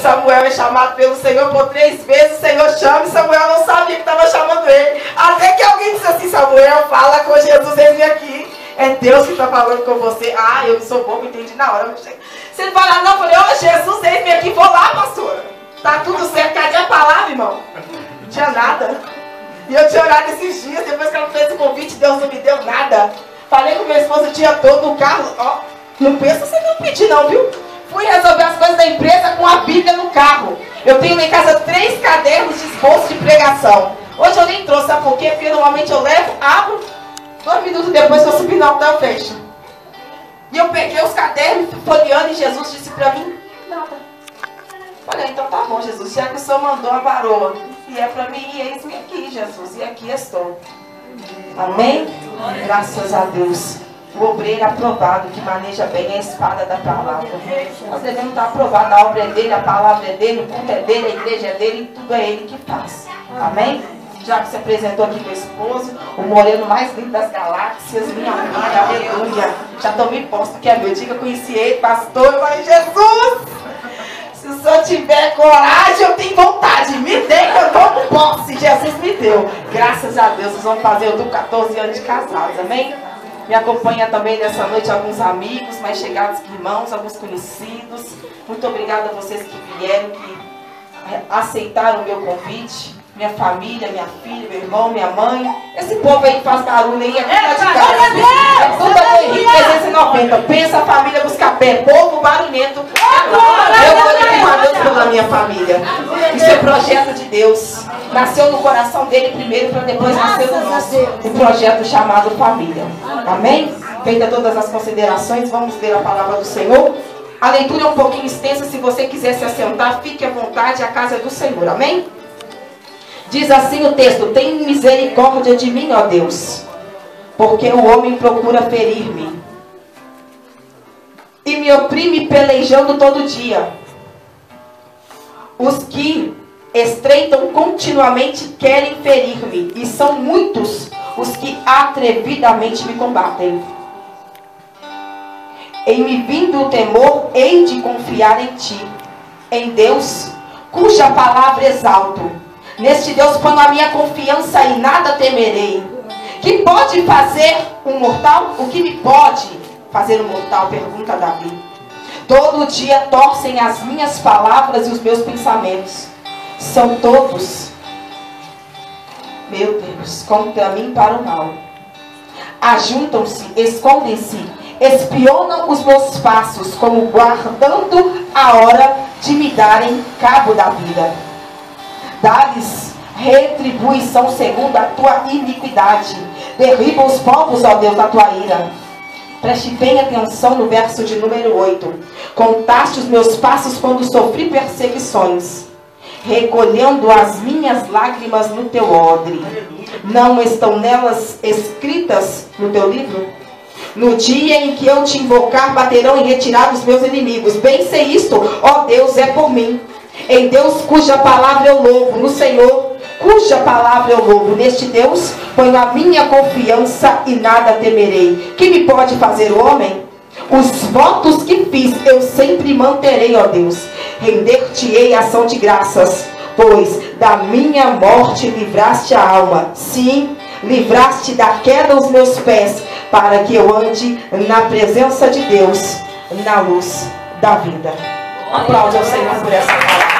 Samuel é chamado pelo Senhor por três vezes, o Senhor chama e Samuel não sabia que estava chamando ele. Até que alguém disse assim, Samuel, fala com Jesus, ele aqui. É Deus que está falando com você. Ah, eu sou bobo, entendi na hora. Você não fala, não, eu falei, ó oh, Jesus, ele aqui, vou lá, pastora. Tá tudo certo, cadê a palavra, irmão? Não tinha nada. E eu tinha orado esses dias, depois que ela fez o convite, Deus não me deu nada. Falei com meu esposo o dia todo no carro, ó, não pensa você não pedir não, viu? Fui resolver as coisas da empresa com a Bíblia no carro. Eu tenho em casa três cadernos de esboço de pregação. Hoje eu nem trouxe, sabe por quê? Porque normalmente eu levo, abro, dois minutos depois eu subi no altar eu fecho. E eu peguei os cadernos, folheando, e Jesus disse para mim, nada. Olha, então tá bom, Jesus, já que o Senhor mandou a varoa, e é para mim, eis-me aqui, Jesus, e aqui estou. Amém? Graças a Deus o obreiro aprovado que maneja bem a espada da palavra. Nós devemos estar aprovados. A obra é dele, a palavra é dele, o culto é dele, a igreja é dele, tudo é ele que faz. Amém? Já que se apresentou aqui meu esposo, o moreno mais lindo das galáxias, minha mãe, aleluia. Já tomei posto que é meu. Diga, conheci ele, pastor, mas Jesus! Se o senhor tiver coragem, eu tenho vontade. Me dê que eu tomo posse. Jesus me deu. Graças a Deus, nós vamos fazer, eu tô 14 anos de casados, amém? Me acompanha também nessa noite alguns amigos mais chegados que irmãos, alguns conhecidos. Muito obrigada a vocês que vieram, que aceitaram o meu convite. Minha família, minha filha, meu irmão, minha mãe. Esse povo aí que faz barulho aí é tudo de casa. É tudo a Henrique 390. Pensa a família buscar pé. Povo barulhento. Eu glorifico a Deus pela minha família. Isso é projeto de Deus. Nasceu no coração dele primeiro para depois nascer no nosso. O projeto chamado família. Amém? Feita todas as considerações, vamos ler a palavra do Senhor. A leitura é um pouquinho extensa, se você quiser se assentar, fique à vontade, a casa é do Senhor. Amém? Diz assim o texto: Tem misericórdia de mim, ó Deus, porque o homem procura ferir-me e me oprime pelejando todo dia. Os que estreitam continuamente querem ferir-me, e são muitos os que atrevidamente me combatem. Em me vindo o temor, hei de confiar em ti, em Deus, cuja palavra exalto Neste Deus ponho a minha confiança e nada temerei. Que pode fazer um mortal? O que me pode fazer um mortal? Pergunta Davi. Todo dia torcem as minhas palavras e os meus pensamentos. São todos, meu Deus, contra mim para o mal. Ajuntam-se, escondem-se, espionam os meus passos, como guardando a hora de me darem cabo da vida Dá-lhes retribuição segundo a tua iniquidade. Derriba os povos, ó Deus, da tua ira. Preste bem atenção no verso de número 8. Contaste os meus passos quando sofri perseguições, recolhendo as minhas lágrimas no teu odre. Não estão nelas escritas no teu livro? No dia em que eu te invocar, baterão em retirada os meus inimigos. Bem sei isto, ó Deus, é por mim. Em Deus cuja palavra eu louvo, no Senhor cuja palavra eu louvo. Neste Deus ponho a minha confiança e nada temerei. Que me pode fazer o homem? Os votos que fiz eu sempre manterei, ó Deus. Render-te-ei ação de graças, pois da minha morte livraste a alma. Sim, livraste da queda os meus pés, para que eu ande na presença de Deus, na luz da vida. Aplaude ao Senhor por essa palavra.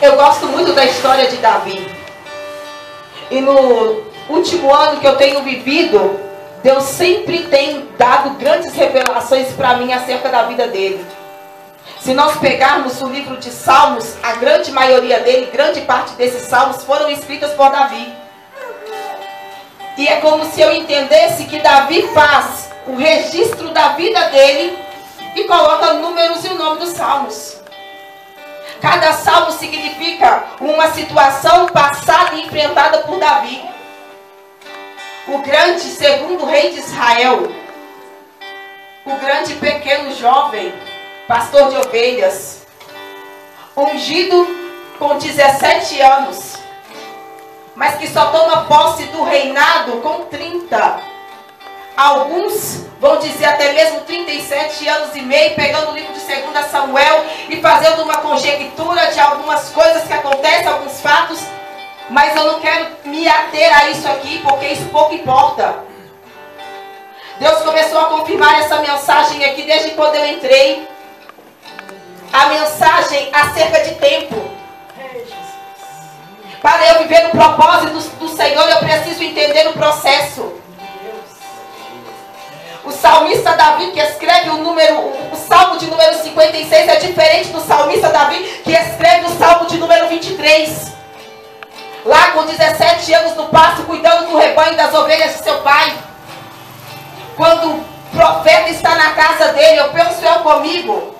Eu gosto muito da história de Davi. E no último ano que eu tenho vivido, Deus sempre tem dado grandes revelações para mim acerca da vida dele. Se nós pegarmos o livro de Salmos, a grande maioria dele, grande parte desses salmos foram escritos por Davi. E é como se eu entendesse que Davi faz o registro da vida dele e coloca números e o nome dos salmos. Cada salmo significa uma situação passada e enfrentada por Davi. O grande segundo rei de Israel. O grande pequeno jovem, pastor de ovelhas. Ungido com 17 anos. Mas que só toma posse do reinado com 30. alguns vão dizer até mesmo 37 anos e meio, pegando o livro de 2 Samuel e fazendo uma conjectura de algumas coisas que acontecem, alguns fatos, mas eu não quero me ater a isso aqui, porque isso pouco importa. Deus começou a confirmar essa mensagem aqui desde quando eu entrei. A mensagem acerca de tempo. Para eu viver no propósito do Senhor, eu preciso entender o processo. O salmista Davi que escreve o número, o salmo de número 56 é diferente do salmista Davi que escreve o salmo de número 23. Lá com 17 anos no pasto, cuidando do rebanho das ovelhas de seu pai. Quando o profeta está na casa dele, eu penso eu comigo.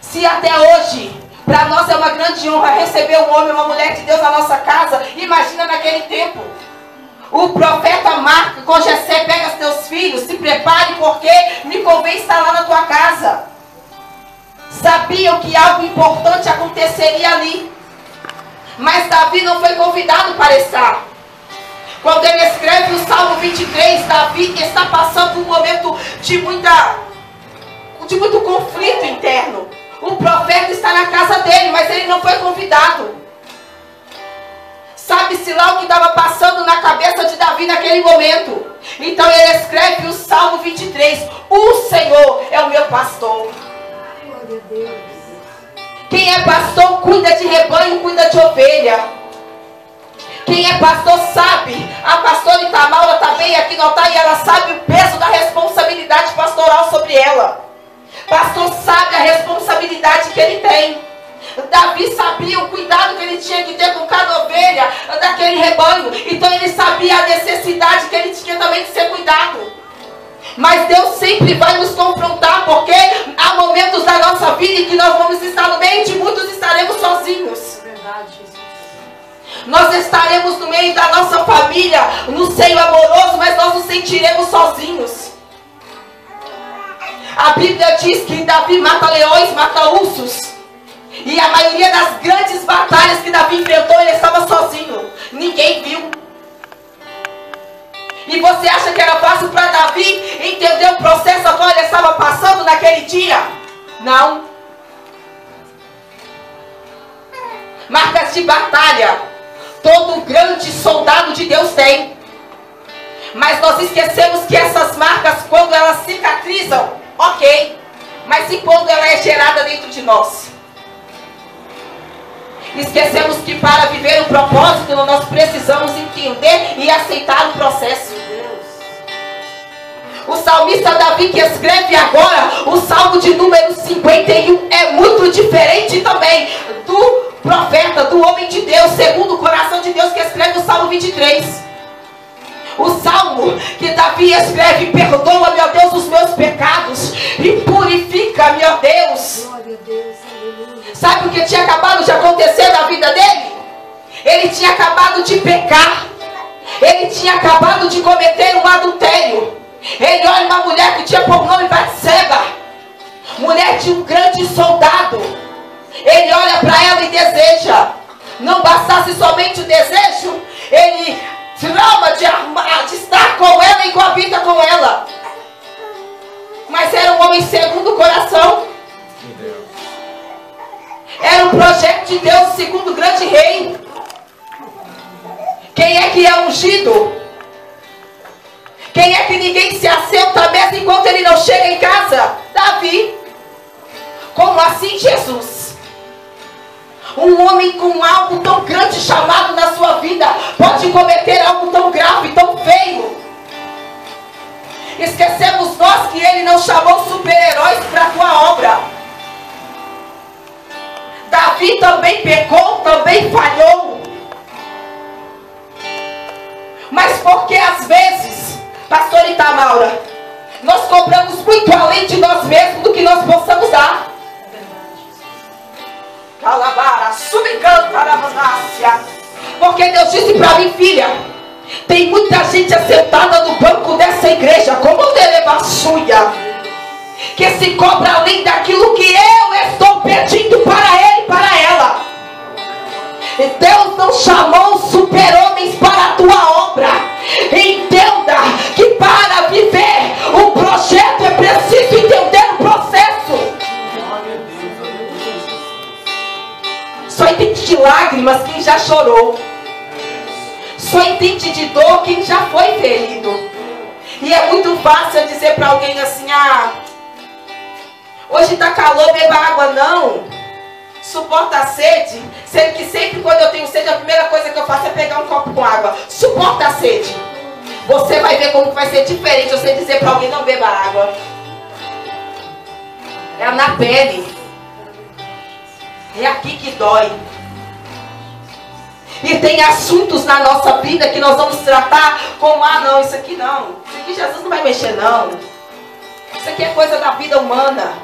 Se até hoje, para nós é uma grande honra receber um homem, uma mulher de Deus na nossa casa, imagina naquele tempo. O profeta marca com Jessé, pega teus filhos, se prepare porque me convém estar lá na tua casa. Sabiam que algo importante aconteceria ali. Mas Davi não foi convidado para estar. Quando ele escreve o Salmo 23, Davi está passando um momento de muita de muito conflito interno. O profeta está na casa dele, mas ele não foi convidado. Sabe-se lá o que estava passando na cabeça de Davi naquele momento. Então ele escreve o Salmo 23: O Senhor é o meu pastor. Quem é pastor cuida de rebanho, cuida de ovelha. Quem é pastor sabe. A pastora Itamaura está bem aqui no altar e ela sabe o peso da responsabilidade pastoral sobre ela. Pastor sabe a responsabilidade que ele tem. Davi sabia o cuidado que ele tinha que ter com cada ovelha daquele rebanho. Então ele sabia a necessidade que ele tinha também de ser cuidado. Mas Deus sempre vai nos confrontar, porque há momentos da nossa vida em que nós vamos estar no meio de muitos estaremos sozinhos. Nós estaremos no meio da nossa família, no seio amoroso, mas nós nos sentiremos sozinhos. A Bíblia diz que Davi mata leões, mata ursos. E a maioria das grandes batalhas que Davi enfrentou, ele estava sozinho. Ninguém viu. E você acha que era fácil para Davi entender o processo a qual ele estava passando naquele dia? Não. Marcas de batalha. Todo grande soldado de Deus tem. Mas nós esquecemos que essas marcas, quando elas cicatrizam, ok. Mas e quando ela é gerada dentro de nós? Esquecemos que para viver o propósito nós precisamos entender e aceitar o processo. O salmista Davi que escreve agora o salmo de número 51 é muito diferente também do profeta, do homem de Deus, segundo o coração de Deus que escreve o salmo 23. O salmo que Davi escreve: Perdoa, meu Deus, os meus pecados e purifica, meu Deus. Deus. Sabe o que tinha acabado de acontecer na vida dele? Ele tinha acabado de pecar. Ele tinha acabado de cometer um adultério. Ele olha uma mulher que tinha por nome Batseba. Mulher de um grande soldado. Ele olha para ela e deseja. Não bastasse somente o desejo, ele trama de, de estar com ela e coabita com ela. Mas era um homem segundo o coração. Era um projeto de Deus segundo o grande rei. Quem é que é ungido? Quem é que ninguém se assenta à mesa enquanto ele não chega em casa? Davi. Como assim, Jesus? Um homem com algo tão grande chamado na sua vida pode cometer algo tão grave, tão feio. Esquecemos nós que ele não chamou super-heróis para a tua obra. Davi também pecou, também falhou. Pastor Itamaura, nós cobramos muito além de nós mesmos do que nós possamos dar. Porque Deus disse para mim, filha, tem muita gente assentada no banco dessa igreja, como o suia que se cobra além daquilo que eu estou pedindo para ele e para ela. Deus não chamou super-homens para a tua obra. Entenda já chorou. Só entende de dor quem já foi ferido. E é muito fácil dizer para alguém assim: ah, hoje está calor, beba água. Não. Suporta a sede. Sendo que sempre quando eu tenho sede, a primeira coisa que eu faço é pegar um copo com água. Suporta a sede. Você vai ver como vai ser diferente você dizer para alguém: não beba água. É na pele. É aqui que dói. E tem assuntos na nossa vida que nós vamos tratar como, ah não, isso aqui não. Isso aqui Jesus não vai mexer não. Isso aqui é coisa da vida humana.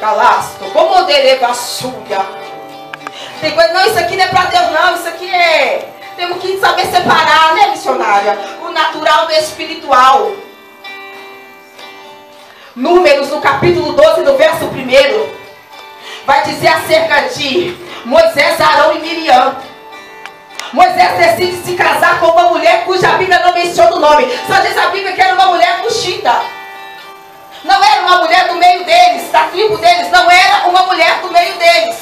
Calasto, como dereva suja. Tem coisa, não, isso aqui não é para Deus não, isso aqui é. Temos que saber separar, né, missionária? O natural do espiritual. Números no capítulo 12, no verso 1 vai dizer acerca de Moisés, Arão e Miriam. Moisés decide se casar com uma mulher cuja Bíblia não menciona o nome. Só diz a Bíblia que era uma mulher cuxita. Não era uma mulher do meio deles, da tribo deles. Não era uma mulher do meio deles.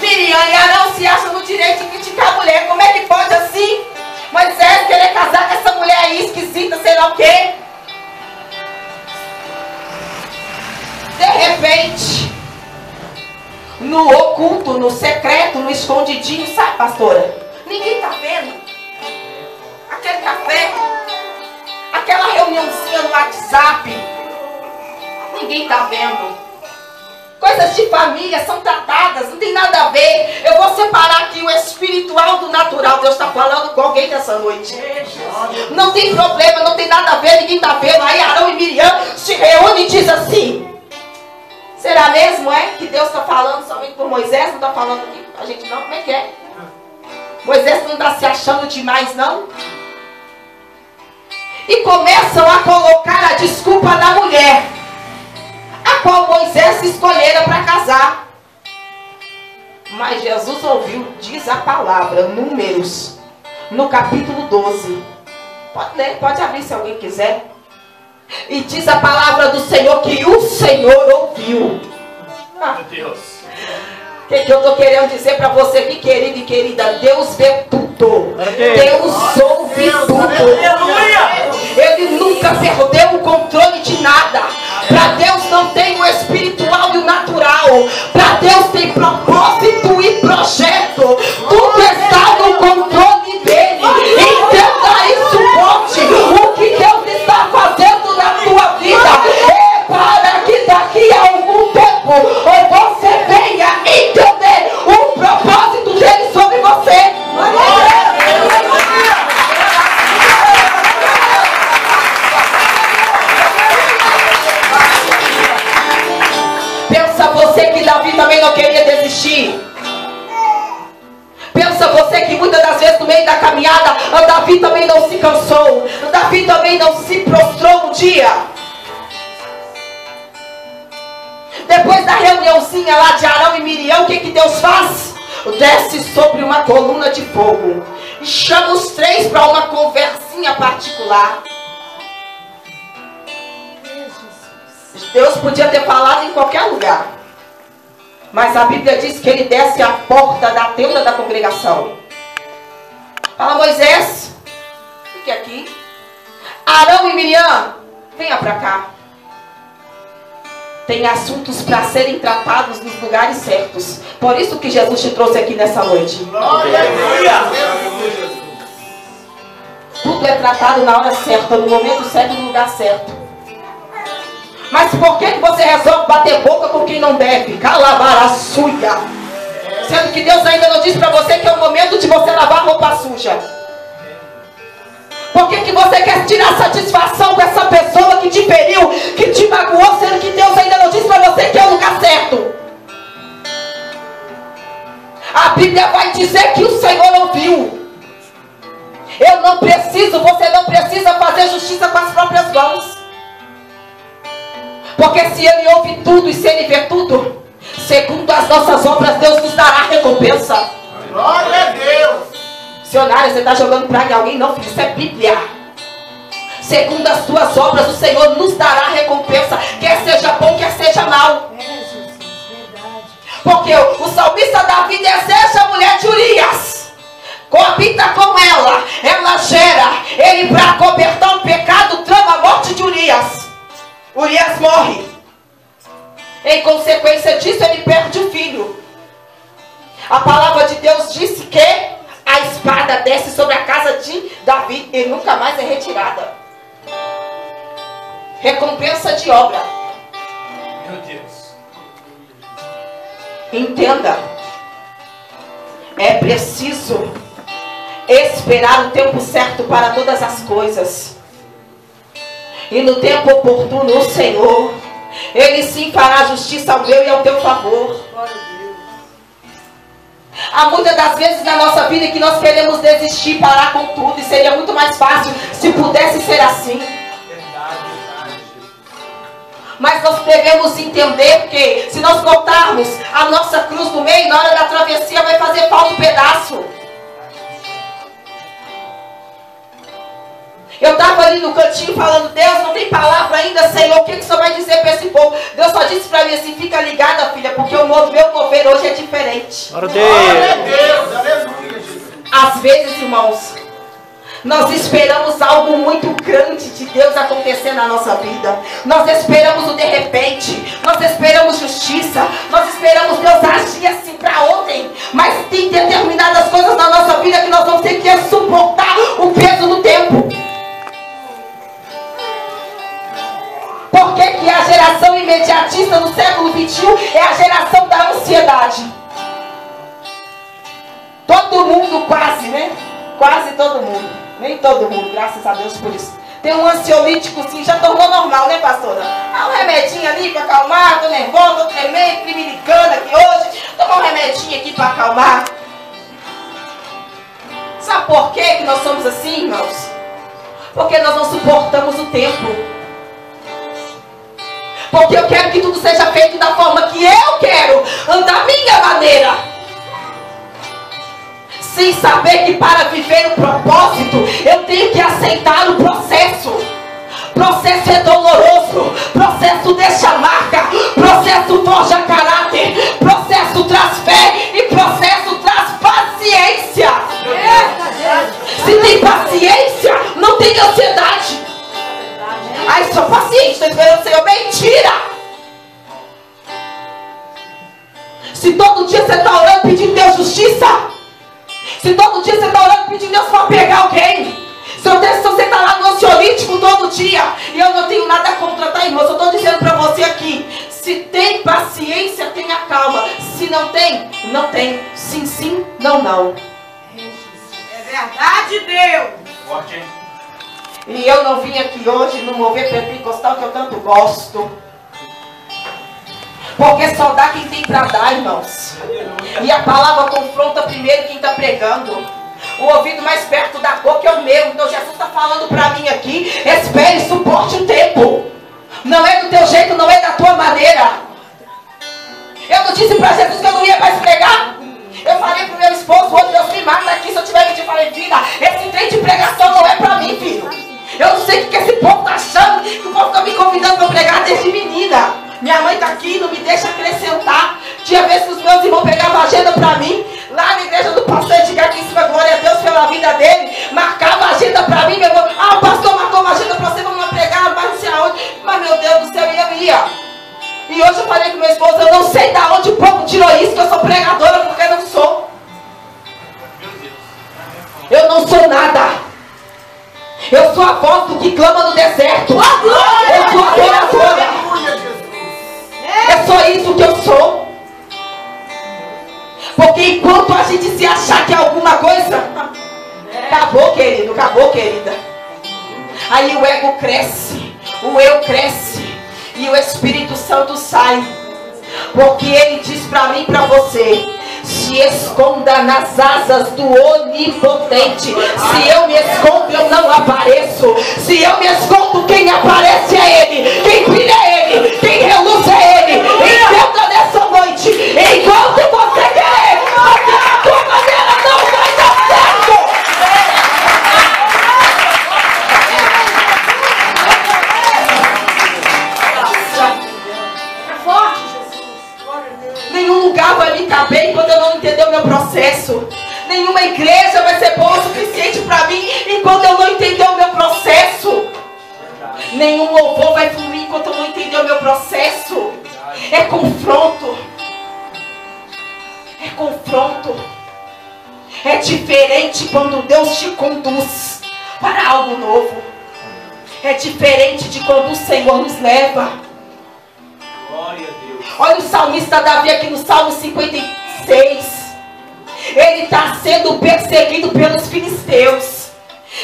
Miriam e Arão se acham no direito de criticar a mulher. Como é que pode assim? Moisés querer casar com essa mulher aí esquisita, sei lá o quê. No oculto, no secreto, no escondidinho, sabe, pastora? Ninguém está vendo. Aquele café, aquela reuniãozinha no WhatsApp, ninguém está vendo. Coisas de família são tratadas, não tem nada a ver. Eu vou separar aqui o espiritual do natural. Deus está falando com alguém nessa noite. Não tem problema, não tem nada a ver, ninguém está vendo. Aí Arão e Miriam se reúnem e diz assim: Será mesmo, é? Que Deus está falando somente por Moisés? Não está falando aqui a gente não? Como é que é? Moisés não está se achando demais, não? E começam a colocar a desculpa da mulher, a qual Moisés escolhera para casar. Mas Jesus ouviu, diz a palavra, Números, no capítulo 12. Pode ler, pode abrir se alguém quiser. E diz a palavra do Senhor que o Senhor ouviu. Meu Deus. O que, que eu estou querendo dizer para você aqui, querido e querida? Deus vê tudo. Deus ouve tudo. Ele nunca perdeu o controle de nada. Para Deus não tem o espiritual e o natural. Para Deus tem propósito e projeto. Tudo está no controle dele. Entenda isso, ponte. O que Deus está fazendo tua vida é para que daqui a tempo você venha entender o propósito dele sobre você. Pensa você que Davi também não queria desistir. Pensa você que muitas das vezes no meio da caminhada, Davi também não se cansou. Davi também não se prostrou um dia. Depois da reuniãozinha lá de Arão e Miriam, o que, que Deus faz? Desce sobre uma coluna de fogo. E chama os três para uma conversinha particular. Deus podia ter falado em qualquer lugar. Mas a Bíblia diz que ele desce à porta da tenda da congregação. Fala, Moisés, fique aqui. Arão e Miriam, venha para cá. Tem assuntos para serem tratados nos lugares certos. Por isso que Jesus te trouxe aqui nessa noite. Tudo é tratado na hora certa, no momento certo, no lugar certo. Mas por que você resolve bater boca com quem não deve? Calabar a suja. Sendo que Deus ainda não disse para você que é o momento de você lavar a roupa suja. Por que, que você quer tirar satisfação com essa pessoa que te feriu, que te magoou, sendo que Deus ainda não disse para você que é o lugar certo? A Bíblia vai dizer que o Senhor ouviu. Eu não preciso, você não precisa fazer justiça com as próprias mãos. Porque se Ele ouve tudo e se Ele vê tudo, segundo as nossas obras, Deus nos dará recompensa. Glória a Deus. Missionário, você está jogando praga em alguém? Não, filho, isso é Bíblia. Segundo as tuas obras, o Senhor nos dará recompensa, quer seja bom, quer seja mal. Porque o, o salmista Davi deseja a mulher de Urias. Coabita com ela, ela gera. Ele, para cobertar o pecado, trama a morte de Urias. Urias morre. Em consequência disso, ele perde o filho. A palavra de Deus disse que a espada desce sobre a casa de Davi e nunca mais é retirada. Recompensa de obra. Meu Deus. Entenda. É preciso esperar o tempo certo para todas as coisas. E no tempo oportuno, o Senhor, Ele sim fará justiça ao meu e ao teu favor. Há muitas das vezes na nossa vida que nós queremos desistir, parar com tudo, e seria muito mais fácil se pudesse ser assim. Mas nós devemos entender que se nós botarmos a nossa cruz no meio, na hora no cantinho falando, Deus, não tem palavra ainda, Senhor, o que, que o Senhor vai dizer para esse povo? Deus só disse para mim assim, fica ligada, filha, porque o meu meu mover hoje é diferente. Glória a Deus. Aleluia. Às vezes, irmãos, nós esperamos algo muito grande de Deus acontecer na nossa vida. Nós esperamos o de repente. Nós esperamos justiça. Nós esperamos Deus agir assim para ontem. Mas tem determinadas coisas na nossa vida que nós vamos ter que suportar o peso do tempo. Por que, a geração imediatista no século XXI é a geração da ansiedade? Todo mundo quase, né? Quase todo mundo. Nem todo mundo, graças a Deus por isso. Tem um ansiolítico sim, já tornou normal, né, pastora? Ah, um remedinho ali para acalmar, tô nervosa, tô tremendo, trimilicando aqui hoje. Toma um remedinho aqui para acalmar. Sabe por que nós somos assim, irmãos? Porque nós não suportamos o tempo. Porque eu quero que tudo seja feito da forma que eu quero, da minha maneira sem saber que para viver o propósito eu tenho que aceitar o processo. Processo é doloroso, processo deixa marca, processo forja caráter, processo traz fé e processo traz paciência. Se tem paciência, não tem ansiedade. Ai, sou paciente, estou esperando o Senhor. Mentira! Se todo dia você está orando pedindo Deus justiça, se todo dia você está orando pedindo Deus para pegar alguém. Se, eu, se você está lá no ansiolítico todo dia. E eu não tenho nada contra, tá, irmão? Eu estou dizendo para você aqui. Se tem paciência, tenha calma. Se não tem, não tem. Sim, sim, não, não. É verdade, Deus. Forte, hein? E eu não vim aqui hoje no mover pentecostal que eu tanto gosto. Porque só dá quem tem para dar, irmãos. E a palavra confronta primeiro quem está pregando. O ouvido mais perto da boca é o meu. Então Jesus está falando para mim aqui. Espere, suporte o tempo. Não é do teu jeito, não é da tua maneira. Eu não disse para Jesus que eu não ia mais pregar. Eu falei pro meu esposo, outro Deus me mata aqui se eu tiver que te falei, vida, esse trem de pregação não é para mim, filho. Eu não sei o que esse povo tá achando, que o povo tá me convidando para pregar desde menina. Minha mãe tá aqui, não me deixa acrescentar. Tinha vezes que os meus irmãos pegavam agenda para mim, lá na igreja do pastor Edgar, que em cima, glória a Deus pela vida dele, marcava agenda para mim, meu irmão. Ah, o pastor marcou uma agenda para você, vamos lá pregar, mas não sei aonde. Mas meu Deus do céu, eu ia. E hoje eu falei com meu esposo, eu não sei da onde o povo tirou isso, que eu sou pregadora, porque eu não sou. Eu não sou nada. Eu sou a voz do que clama no deserto. Eu sou a adoradora. É só isso que eu sou. Porque enquanto a gente se achar que é alguma coisa, acabou, querido, acabou, querida. Aí o ego cresce, o eu cresce e o Espírito Santo sai. Porque ele diz para mim e para você: se esconda nas asas do onipotente. Se eu me escondo, eu não apareço. Se eu me escondo, quem aparece é ele. Quem brilha é ele. Quem reluz é ele. Processo, é confronto. É confronto. É diferente quando Deus te conduz para algo novo. É diferente de quando o Senhor nos leva. Glória a Deus. Olha o salmista Davi aqui no Salmo 56. Ele está sendo perseguido pelos filisteus.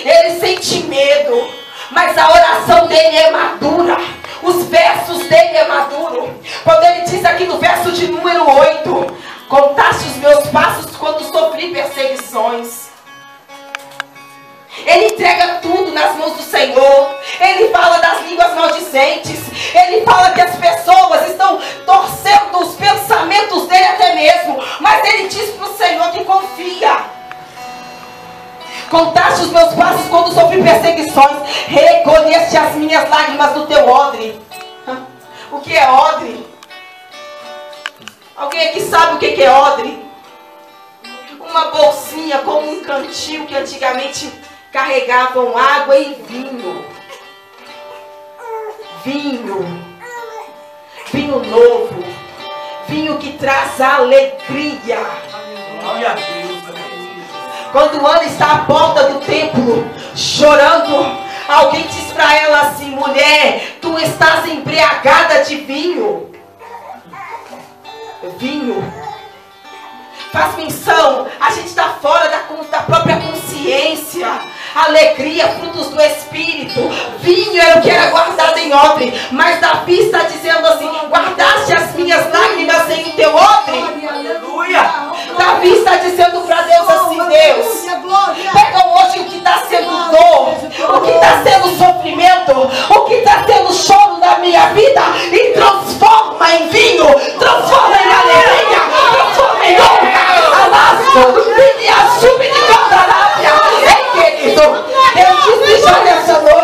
Ele sente medo. Mas a oração dele é madura. Os versos dele é maduro. Quando ele diz aqui no verso de número 8: Contaste os meus passos quando sofri perseguições. Ele entrega tudo nas mãos do Senhor. Ele fala das línguas maldicentes. Ele fala que as pessoas estão torcendo os pensamentos dele até mesmo. Mas ele diz para o Senhor que confia. Contaste os meus passos quando sofri perseguições. Recolheste as minhas lágrimas do teu odre. O que é odre? Alguém aqui sabe o que é odre? Uma bolsinha como um cantil que antigamente carregavam água e vinho. Vinho. Vinho novo. Vinho que traz alegria. Glória. Quando Ana está à porta do templo, chorando, alguém diz para ela assim: mulher, tu estás embriagada de vinho. Vinho. Faz menção, a gente está fora da, da própria consciência. Alegria, frutos do Espírito. Vinho era o que era guardado em odre. Mas Davi está dizendo assim: guardaste as minhas lágrimas em teu odre. Aleluia. Davi está dizendo para Deus assim: Deus. Pega hoje o que está sendo dor, o que está sendo sofrimento, o que está sendo choro da minha vida e transforma em vinho, transforma em alegria, transforma em honra. Alaço, e assume de cantarábia. Ei, querido, eu disse já nessa noite: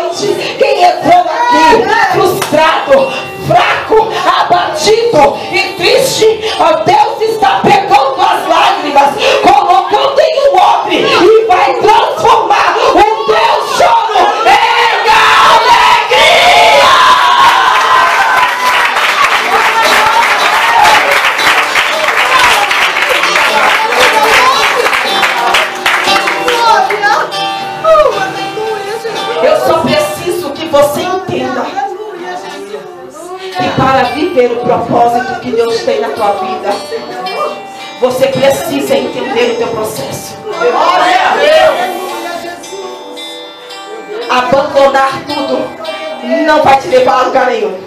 viver o propósito que Deus tem na tua vida, você precisa entender o teu processo. Abandonar tudo não vai te levar a lugar nenhum.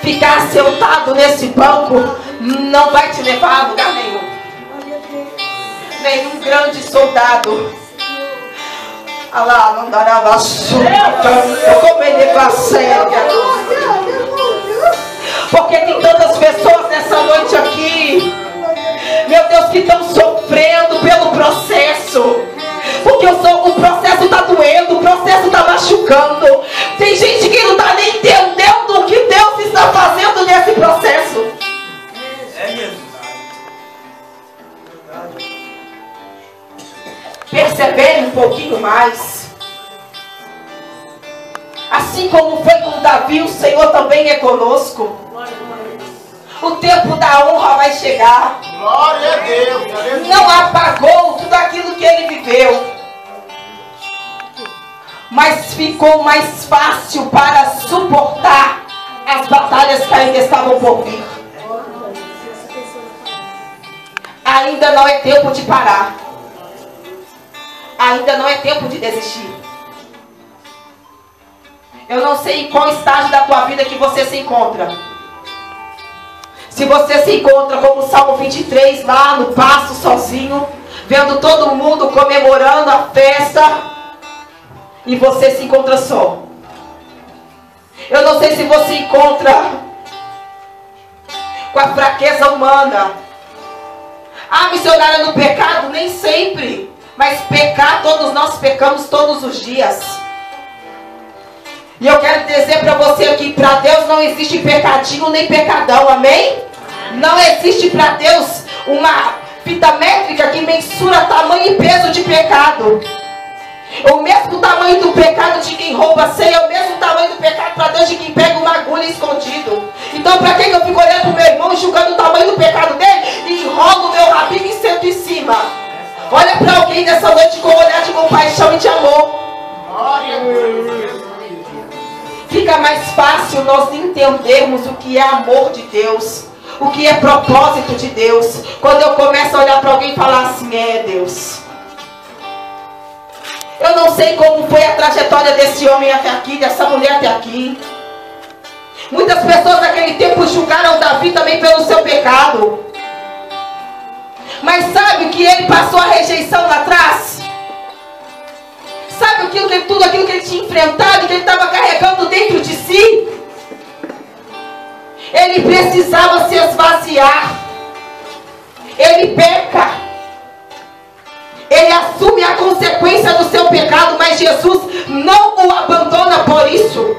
Ficar sentado nesse banco não vai te levar a lugar nenhum. Nenhum grande soldado. Alá, não dará vassoura, como ele Porque tem tantas pessoas nessa noite aqui, meu Deus, que estão sofrendo pelo processo. Porque sou, o processo está doendo, o processo está machucando. Tem gente que não está nem entendendo o que Deus está fazendo nesse processo. É. Persevere um pouquinho mais. Assim como foi com Davi, o Senhor também é conosco. O tempo da honra vai chegar. Glória a Deus. aleluia. não apagou tudo aquilo que ele viveu, mas ficou mais fácil para suportar as batalhas que ainda estavam por vir. Ainda não é tempo de parar, ainda não é tempo de desistir. Eu não sei em qual estágio da tua vida que você se encontra. Se você se encontra como o Salmo 23 lá no passo sozinho, vendo todo mundo comemorando a festa e você se encontra só. Eu não sei se você encontra com a fraqueza humana. Ah, missionária no pecado? Nem sempre. Mas pecar, todos nós pecamos todos os dias. E eu quero dizer para você que para Deus não existe pecadinho nem pecadão, amém? Não existe para Deus uma fita métrica que mensura tamanho e peso de pecado. O mesmo tamanho do pecado de quem rouba ceia é o mesmo tamanho do pecado para Deus de quem pega uma agulha escondido. eu fico olhando pro meu irmão, julgando o tamanho do pecado dele, e enrolo o meu rabinho e sento em cima. Olha para alguém nessa noite com um olhar de compaixão e de amor. Glória a Deus. Fica mais fácil nós entendermos o que é amor de Deus, o que é propósito de Deus, quando eu começo a olhar para alguém e falar assim: é Deus. Eu não sei como foi a trajetória desse homem até aqui, dessa mulher até aqui. Muitas pessoas naquele tempo julgaram Davi também pelo seu pecado. Mas sabe que ele passou a rejeição lá atrás? Sabe aquilo que, tudo aquilo que ele tinha enfrentado, que ele estava carregando dentro de si? Ele precisava se esvaziar. Ele peca. Ele assume a consequência do seu pecado, mas Jesus não o abandona por isso.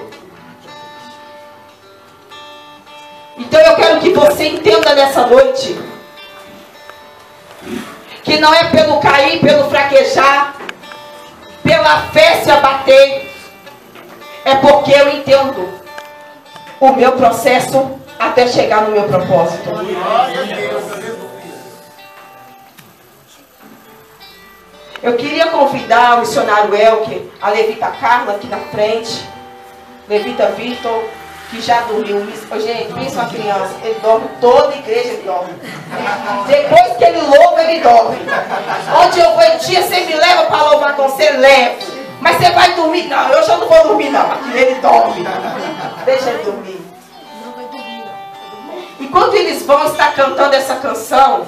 Então eu quero que você entenda nessa noite que não é pelo cair, pelo fraquejar, pela fé se abater, é porque eu entendo o meu processo até chegar no meu propósito. Eu queria convidar o missionário Elke, a levita Carla aqui na frente, levita Vitor, que já dormiu. Gente, pensa uma criança, ele dorme, toda igreja dorme. Depois que ele louva, ele dorme. Onde eu vou, dia você me leva para louvar com você, levo. Mas você vai dormir? Não, eu já não vou dormir não, ele dorme. Deixa ele dormir. Enquanto eles vão estar cantando essa canção,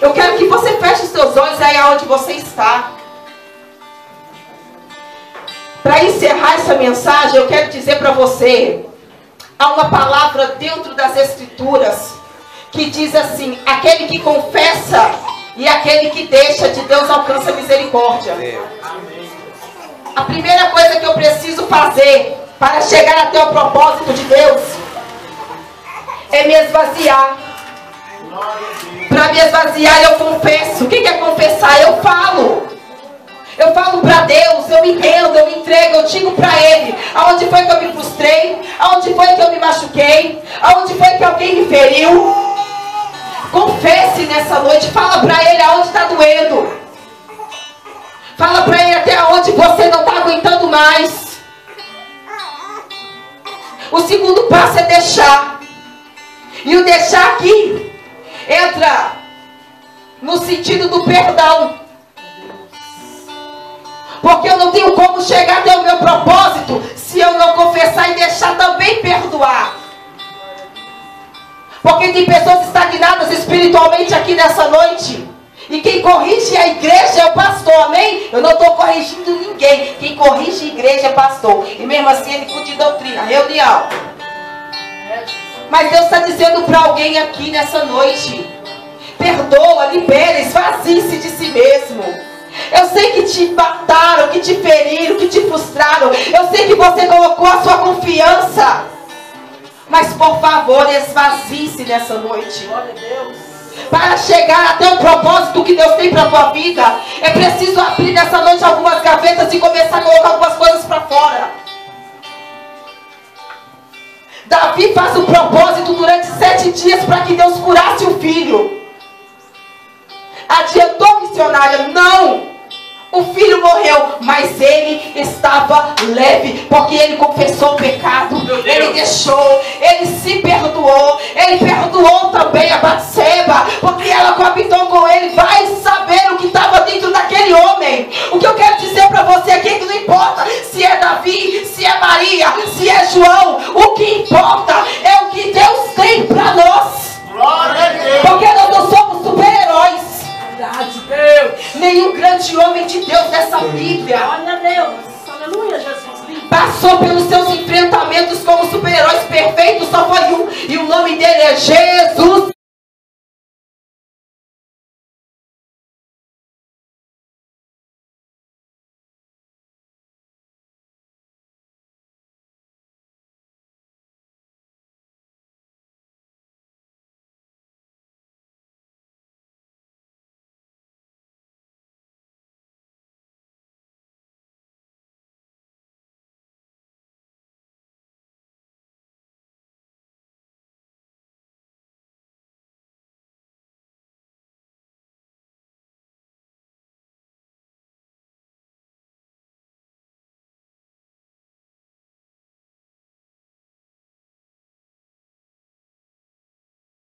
eu quero que você feche os seus olhos aí aonde você está. Para encerrar essa mensagem, eu quero dizer para você: há uma palavra dentro das Escrituras que diz assim: aquele que confessa e aquele que deixa de Deus alcança misericórdia. A primeira coisa que eu preciso fazer para chegar até o propósito de Deus é me esvaziar. Para me esvaziar, eu confesso. O que é confessar? Eu falo. Eu falo para Deus, eu me rendo, eu me entrego, eu digo para Ele aonde foi que eu me frustrei, aonde foi que eu me machuquei, aonde foi que alguém me feriu. Confesse nessa noite, fala para Ele aonde está doendo. Fala para Ele até onde você não está aguentando mais. O segundo passo é deixar. E o deixar aqui entra no sentido do perdão. Porque eu não tenho como chegar até o meu propósito se eu não confessar e deixar também perdoar. Porque tem pessoas estagnadas espiritualmente aqui nessa noite. E quem corrige a igreja é o pastor, amém? Eu não estou corrigindo ninguém. Quem corrige a igreja é pastor. E mesmo assim ele curte doutrina, reunião. Mas Deus está dizendo para alguém aqui nessa noite: perdoa, libera, esvazie-se de si mesmo. Eu sei que te mataram, que te feriram, que te frustraram. Eu sei que você colocou a sua confiança. Mas por favor, esvazie-se nessa noite. Para chegar até o propósito que Deus tem para a tua vida, é preciso abrir nessa noite algumas gavetas e começar a colocar algumas coisas para fora. Davi faz um propósito durante sete dias para que Deus curasse o filho. Adiantou missionária? Não. O filho morreu, mas ele estava leve, porque ele confessou o pecado, ele deixou, ele se perdoou, ele perdoou também a Batseba, porque ela coabitou com ele. Vai saber o que estava dentro daquele homem. O que eu quero dizer para você aqui é que não importa se é Davi, se é Maria, se é João, o que importa é o que Deus tem para nós, porque nós não somos super-heróis. Grande homem de Deus nessa Bíblia Glória a Deus. Aleluia, Jesus. Passou pelos seus enfrentamentos como super-heróis perfeitos, só foi um, e o nome dele é Jesus